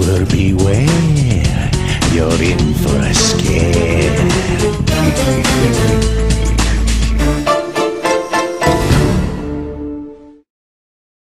will beware. You're in for a scare.